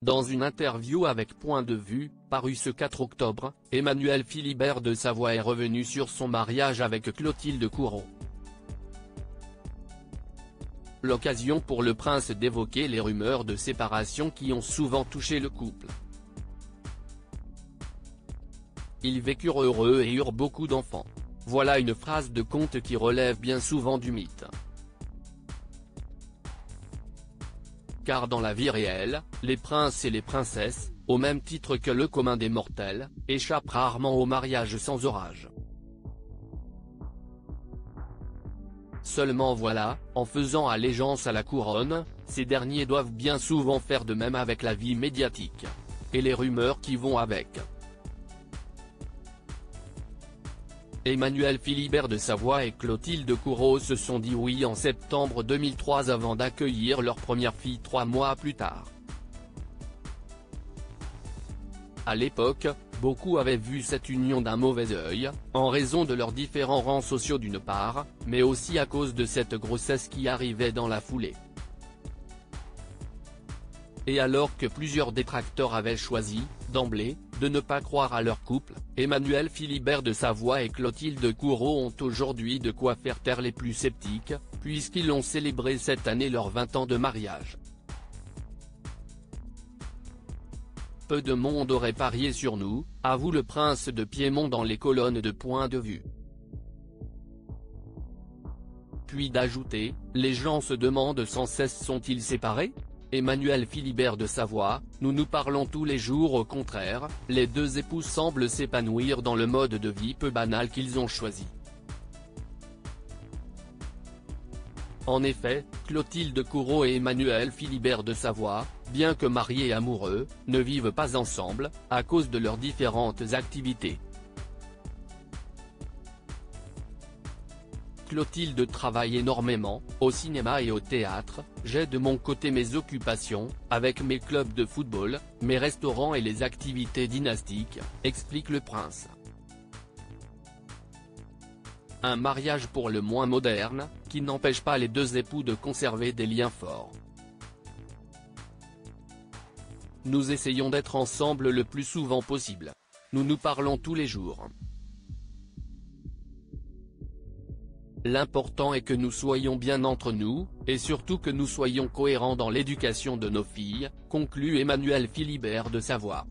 Dans une interview avec Point de vue, parue ce 4 octobre, Emmanuel Philibert de Savoie est revenu sur son mariage avec Clotilde Courreau. L'occasion pour le prince d'évoquer les rumeurs de séparation qui ont souvent touché le couple. Ils vécurent heureux et eurent beaucoup d'enfants. Voilà une phrase de conte qui relève bien souvent du mythe. Car dans la vie réelle, les princes et les princesses, au même titre que le commun des mortels, échappent rarement au mariage sans orage. Seulement voilà, en faisant allégeance à la couronne, ces derniers doivent bien souvent faire de même avec la vie médiatique. Et les rumeurs qui vont avec. Emmanuel Philibert de Savoie et Clotilde Courreau se sont dit oui en septembre 2003 avant d'accueillir leur première fille trois mois plus tard. À l'époque, beaucoup avaient vu cette union d'un mauvais œil, en raison de leurs différents rangs sociaux d'une part, mais aussi à cause de cette grossesse qui arrivait dans la foulée. Et alors que plusieurs détracteurs avaient choisi, d'emblée, de ne pas croire à leur couple, Emmanuel Philibert de Savoie et Clotilde Courreau ont aujourd'hui de quoi faire taire les plus sceptiques, puisqu'ils ont célébré cette année leurs 20 ans de mariage. Peu de monde aurait parié sur nous, avoue le prince de Piémont dans les colonnes de Point de vue. Puis d'ajouter, les gens se demandent sans cesse sont-ils séparés? Emmanuel Philibert de Savoie, nous nous parlons tous les jours au contraire, les deux époux semblent s'épanouir dans le mode de vie peu banal qu'ils ont choisi. En effet, Clotilde Courreau et Emmanuel Philibert de Savoie, bien que mariés et amoureux, ne vivent pas ensemble, à cause de leurs différentes activités. Clotilde travaille énormément, au cinéma et au théâtre, j'ai de mon côté mes occupations, avec mes clubs de football, mes restaurants et les activités dynastiques, explique le prince. Un mariage pour le moins moderne, qui n'empêche pas les deux époux de conserver des liens forts. Nous essayons d'être ensemble le plus souvent possible. Nous nous parlons tous les jours. L'important est que nous soyons bien entre nous, et surtout que nous soyons cohérents dans l'éducation de nos filles, conclut Emmanuel Philibert de Savoie.